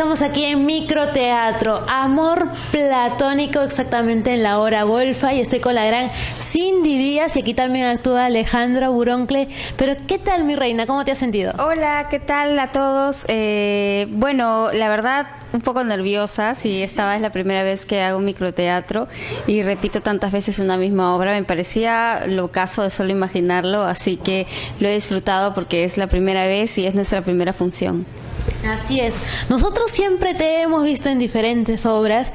Estamos aquí en Microteatro, Amor Platónico, exactamente en la hora golfa, y estoy con la gran Cindy Díaz, y aquí también actúa Alejandra Buroncle. Pero, ¿qué tal, mi reina? ¿Cómo te has sentido? Hola, ¿qué tal a todos? Eh, bueno, la verdad, un poco nerviosa, sí, esta es la primera vez que hago microteatro y repito tantas veces una misma obra, me parecía lo caso de solo imaginarlo, así que lo he disfrutado porque es la primera vez y es nuestra primera función. Así es. Nosotros siempre te hemos visto en diferentes obras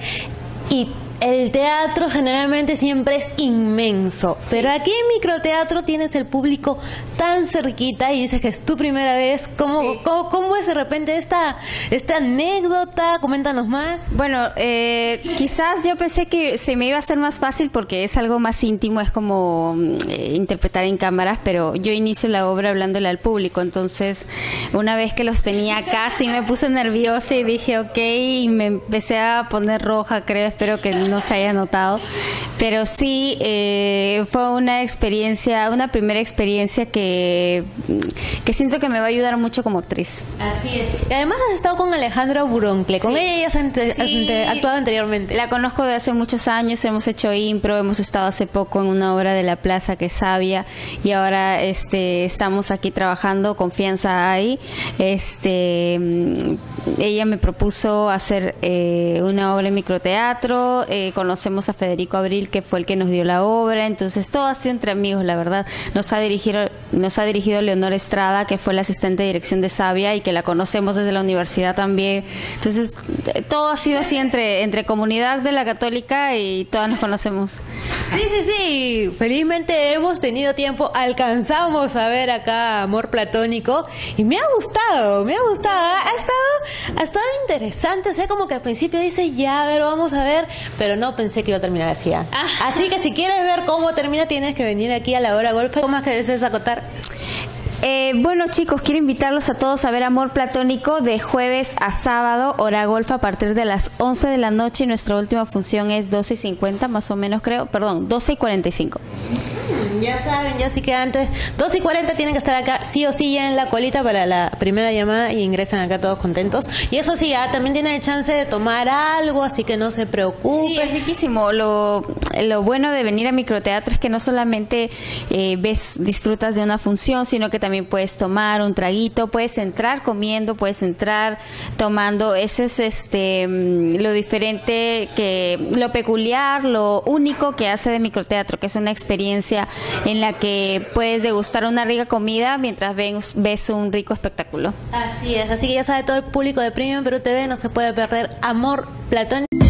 y el teatro generalmente siempre es inmenso, pero aquí en microteatro tienes el público tan cerquita y dices que es tu primera vez. ¿Cómo, cómo, es de repente esta, esta anécdota? Coméntanos más. Bueno, eh, quizás yo pensé que se me iba a hacer más fácil porque es algo más íntimo, es como eh, interpretar en cámaras, pero yo inicio la obra hablándole al público, entonces una vez que los tenía casi me puse nerviosa y dije, ok, y me empecé a poner roja, creo, espero que no se haya notado, pero sí eh, fue una experiencia, una primera experiencia que, que siento que me va a ayudar mucho como actriz. Así es. Y además has estado con Alejandra Buroncle, con ella ya has actuado anteriormente. La conozco de hace muchos años, hemos hecho impro, hemos estado hace poco en una obra de la plaza que es sabia y ahora este estamos aquí trabajando, confianza hay. Este mm, ella me propuso hacer eh, una obra en microteatro, eh, conocemos a Federico Abril, que fue el que nos dio la obra, entonces todo ha sido entre amigos, la verdad. Nos ha dirigido, nos ha dirigido Leonor Estrada, que fue la asistente de dirección de Sabia y que la conocemos desde la universidad también. Entonces, todo ha sido así entre, entre comunidad de la católica y todas nos conocemos. Sí, sí, sí, felizmente hemos tenido tiempo, alcanzamos a ver acá Amor Platónico y me ha gustado, me ha gustado, ha estado, ha estado interesante, o sea, como que al principio dice, ya, a ver, vamos a ver, pero no pensé que iba a terminar así. ¿ah? Así que si quieres ver cómo termina, tienes que venir aquí a la hora golpe. ¿Cómo más que desees acotar? Eh, bueno chicos, quiero invitarlos a todos a ver Amor Platónico de jueves a sábado, hora golf a partir de las 11 de la noche. Nuestra última función es 12 y 50 más o menos creo, perdón, 12 y 45. Ya saben, ya sí que antes, 2 y 40 tienen que estar acá, sí o sí, ya en la colita para la primera llamada y ingresan acá todos contentos. Y eso sí, ya también tienen chance de tomar algo, así que no se preocupen. Sí, es riquísimo. Lo, lo bueno de venir a microteatro es que no solamente eh, ves, disfrutas de una función, sino que también puedes tomar un traguito, puedes entrar comiendo, puedes entrar tomando. Ese es este mm, lo diferente, que lo peculiar, lo único que hace de microteatro, que es una en la que puedes degustar una rica comida mientras ves, ves un rico espectáculo. Así es, así que ya sabe todo el público de Premium Perú TV, no se puede perder Amor Platónico.